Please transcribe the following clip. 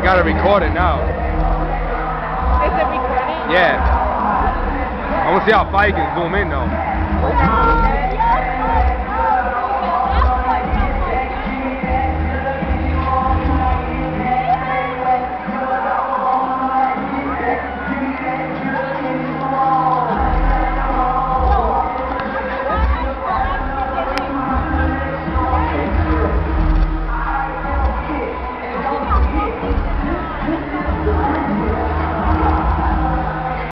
I gotta record it now. Is it recording? Yeah. I wanna see how far you can zoom in though.